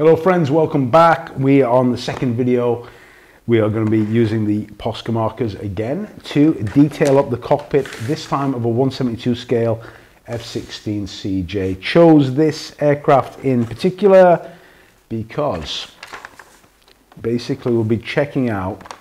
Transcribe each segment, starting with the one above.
Hello friends, welcome back. We are on the second video. We are going to be using the Posca markers again to detail up the cockpit, this time of a 172 scale F-16 CJ. Chose this aircraft in particular because basically we'll be checking out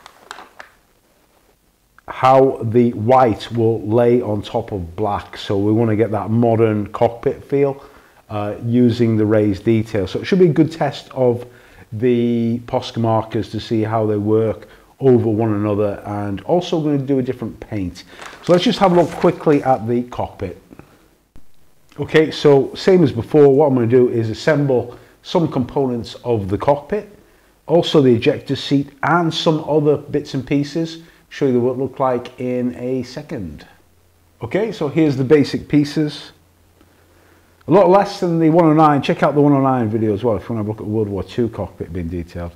how the white will lay on top of black. So we want to get that modern cockpit feel uh, using the raised detail. So it should be a good test of the Posca markers to see how they work over one another and also going to do a different paint. So let's just have a look quickly at the cockpit. Okay, so same as before, what I'm going to do is assemble some components of the cockpit, also the ejector seat and some other bits and pieces. Show you what it look like in a second. Okay, so here's the basic pieces. A lot less than the 109. Check out the 109 video as well if you want to look at World War II cockpit being detailed.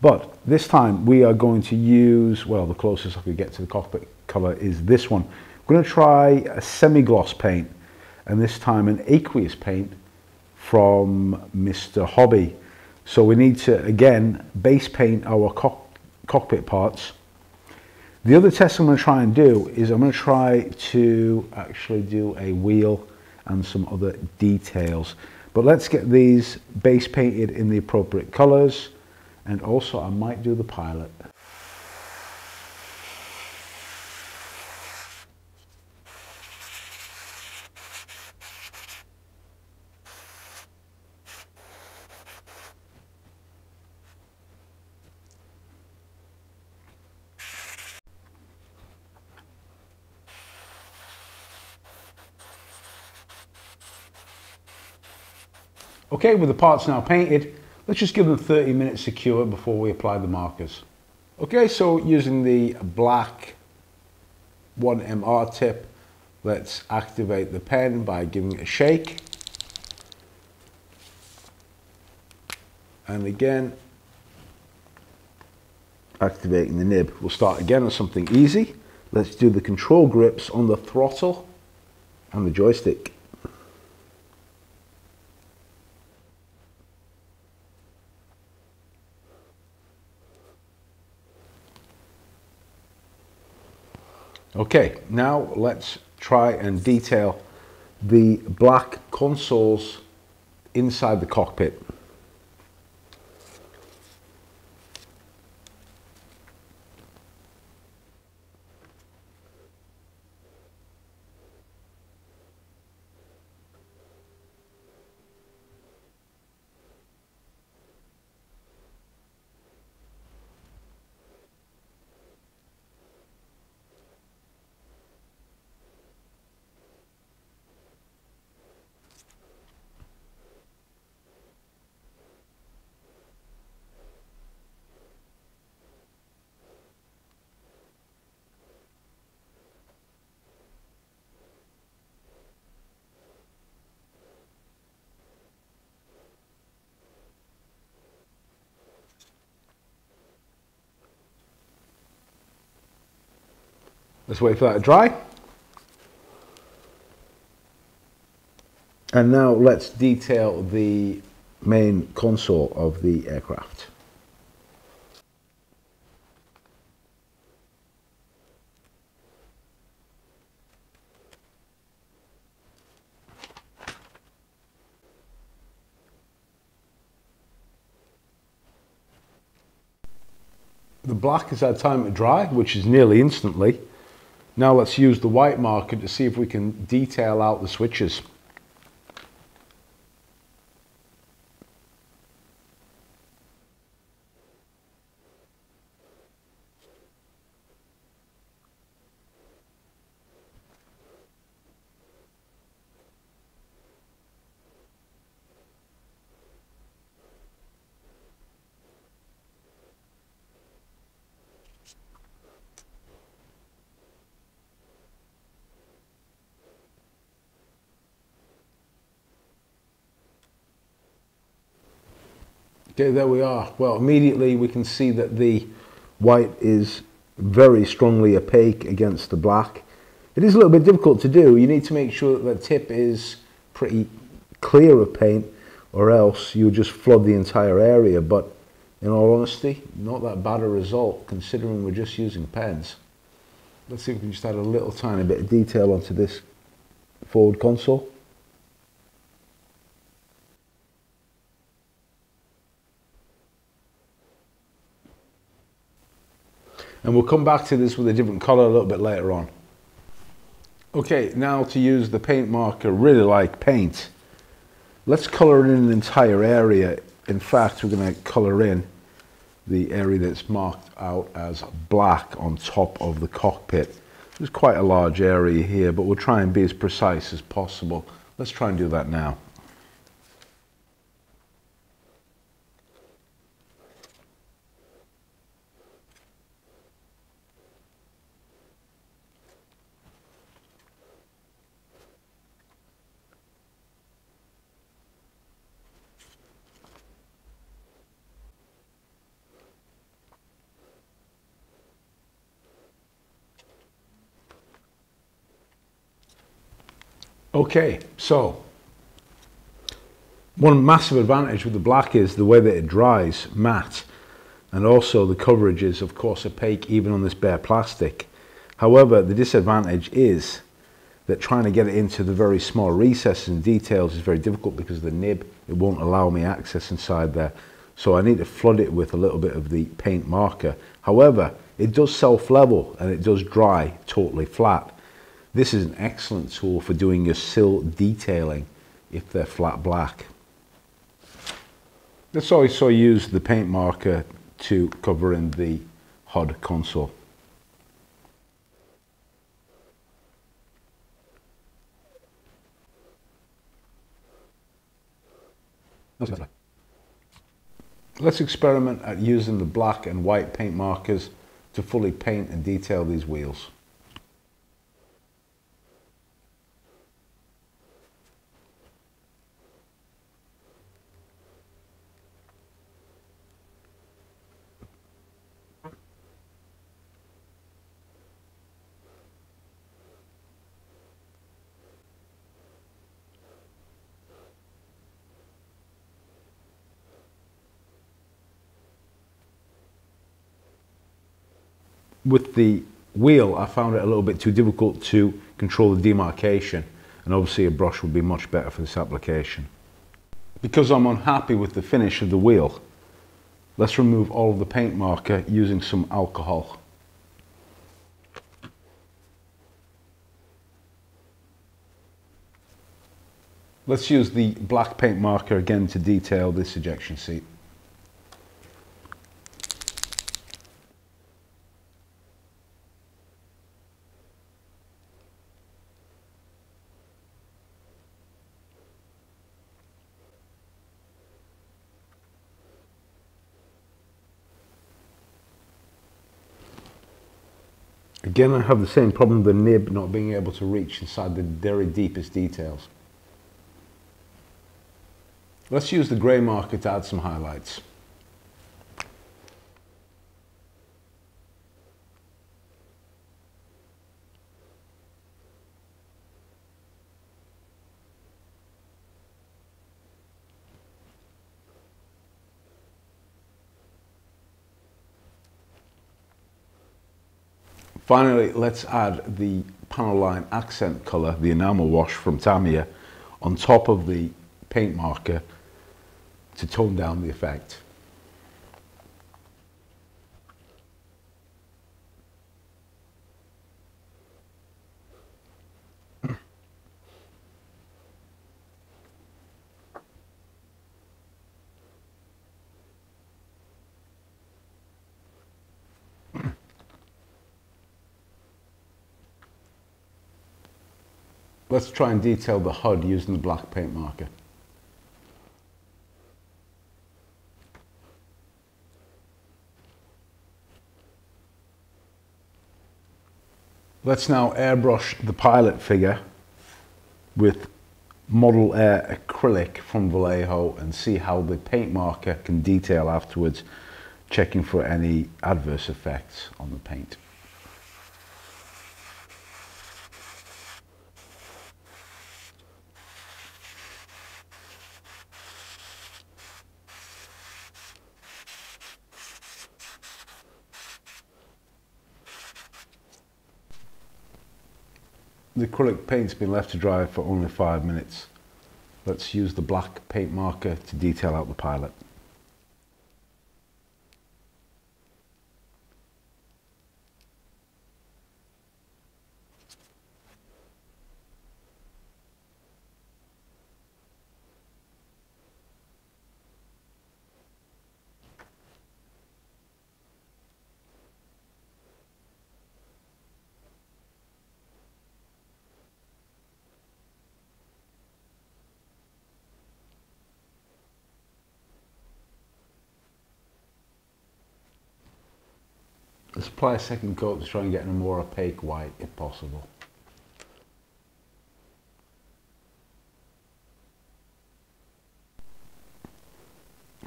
But this time we are going to use, well, the closest I could get to the cockpit color is this one. We're going to try a semi-gloss paint, and this time an aqueous paint from Mr. Hobby. So we need to, again, base paint our cockpit parts. The other test I'm going to try and do is I'm going to try to actually do a wheel and some other details. But let's get these base painted in the appropriate colors. And also I might do the pilot. Okay, with the parts now painted, let's just give them 30 minutes to cure before we apply the markers. Okay, so using the black 1MR tip, let's activate the pen by giving it a shake. And again, activating the nib. We'll start again on something easy. Let's do the control grips on the throttle and the joystick. Okay, now let's try and detail the black consoles inside the cockpit. Let's wait for that to dry. And now let's detail the main console of the aircraft. The black has had time to dry, which is nearly instantly. Now let's use the white marker to see if we can detail out the switches. Okay, there we are. Well, immediately we can see that the white is very strongly opaque against the black. It is a little bit difficult to do. You need to make sure that the tip is pretty clear of paint. or else you'll just flood the entire area. But in all honesty, not that bad a result considering we're just using pens. Let's see if we can just add a little tiny bit of detail onto this forward console. And we'll come back to this with a different color a little bit later on. Okay, now to use the paint marker really like paint. Let's color in an entire area. In fact, we're going to color in the area that's marked out as black on top of the cockpit. There's quite a large area here, but we'll try and be as precise as possible. Let's try and do that now. Okay, so one massive advantage with the black is the way that it dries matte and also the coverage is of course opaque even on this bare plastic. However, the disadvantage is that trying to get it into the very small recesses and details is very difficult because the nib, it won't allow me access inside there. So I need to flood it with a little bit of the paint marker. However, it does self-level and it does dry totally flat. This is an excellent tool for doing your sill detailing if they're flat black. Let's also use the paint marker to cover in the HUD console. Let's experiment at using the black and white paint markers to fully paint and detail these wheels. With the wheel, I found it a little bit too difficult to control the demarcation and obviously a brush would be much better for this application. Because I'm unhappy with the finish of the wheel, let's remove all of the paint marker using some alcohol. Let's use the black paint marker again to detail this ejection seat. Again, I have the same problem, the nib not being able to reach inside the very deepest details. Let's use the grey marker to add some highlights. Finally, let's add the panel line accent colour, the enamel wash from Tamiya, on top of the paint marker to tone down the effect. Let's try and detail the HUD using the black paint marker. Let's now airbrush the pilot figure with Model Air acrylic from Vallejo and see how the paint marker can detail afterwards, checking for any adverse effects on the paint. The acrylic paint's been left to dry for only five minutes. Let's use the black paint marker to detail out the pilot. Let's apply a second coat to try and get a more opaque white if possible.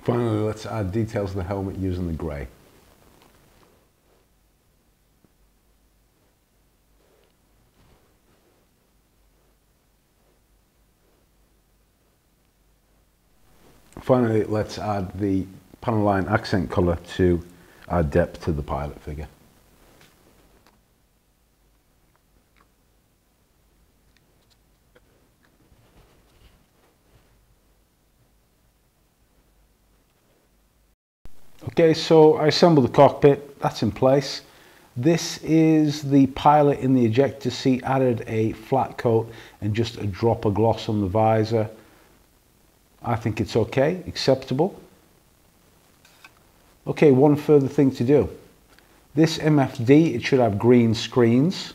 Finally, let's add details of the helmet using the grey. Finally, let's add the panel line accent colour to add depth to the pilot figure. Okay, so I assembled the cockpit, that's in place. This is the pilot in the ejector seat, added a flat coat and just a drop of gloss on the visor. I think it's okay, acceptable. Okay, one further thing to do. This MFD, it should have green screens.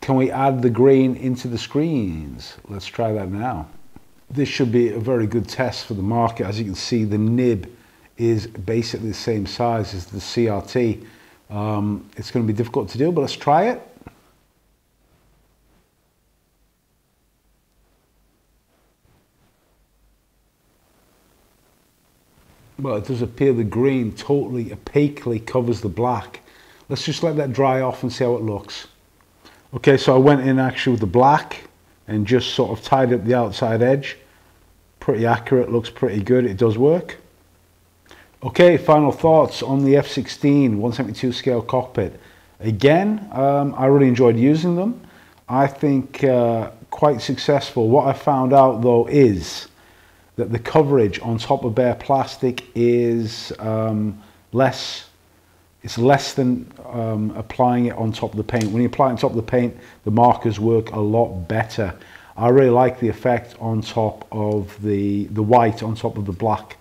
Can we add the green into the screens? Let's try that now. This should be a very good test for the market. As you can see, the nib is basically the same size as the CRT. Um, it's going to be difficult to do, but let's try it. Well, it does appear the green totally opaquely covers the black. Let's just let that dry off and see how it looks. Okay, so I went in actually with the black and just sort of tied up the outside edge. Pretty accurate, looks pretty good, it does work. Okay, final thoughts on the F-16 172 scale cockpit. Again, um, I really enjoyed using them. I think uh, quite successful. What I found out though is that the coverage on top of bare plastic is um, less it's less than um, applying it on top of the paint. When you apply it on top of the paint, the markers work a lot better. I really like the effect on top of the, the white on top of the black.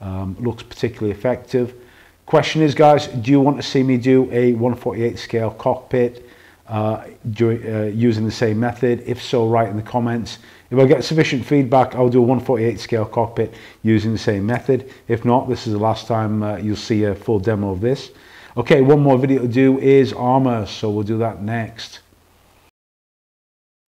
Um, looks particularly effective. Question is, guys, do you want to see me do a 148 scale cockpit? Uh, uh, using the same method? If so, write in the comments. If I get sufficient feedback, I'll do a 148 scale cockpit using the same method. If not, this is the last time uh, you'll see a full demo of this. Okay, one more video to do is armor, so we'll do that next.